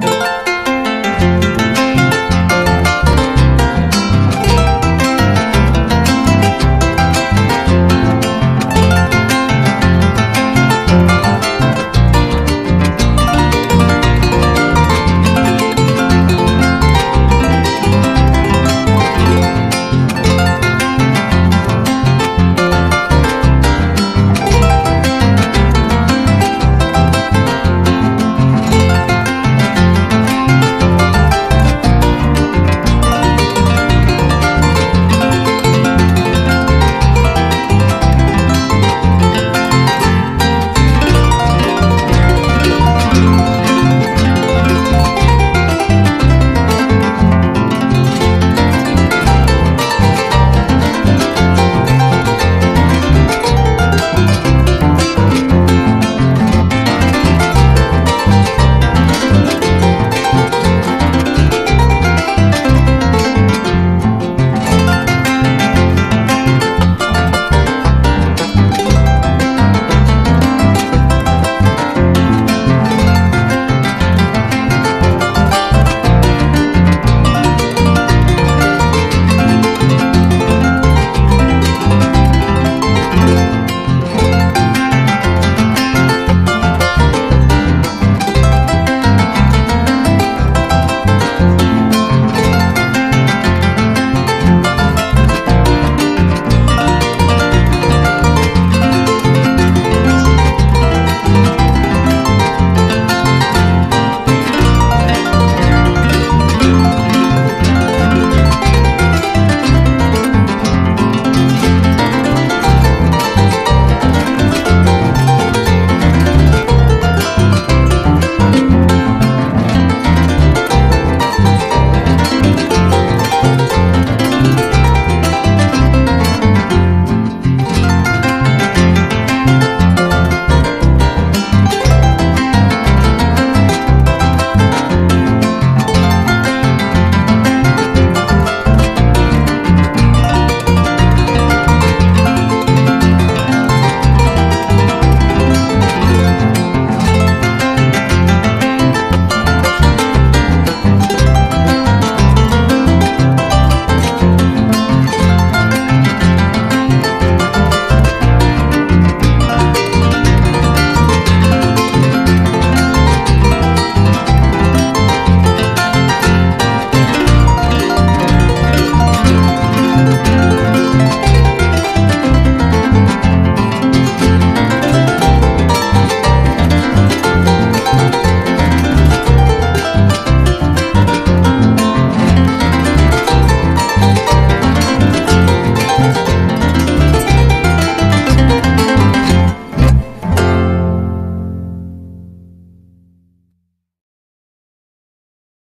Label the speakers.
Speaker 1: you.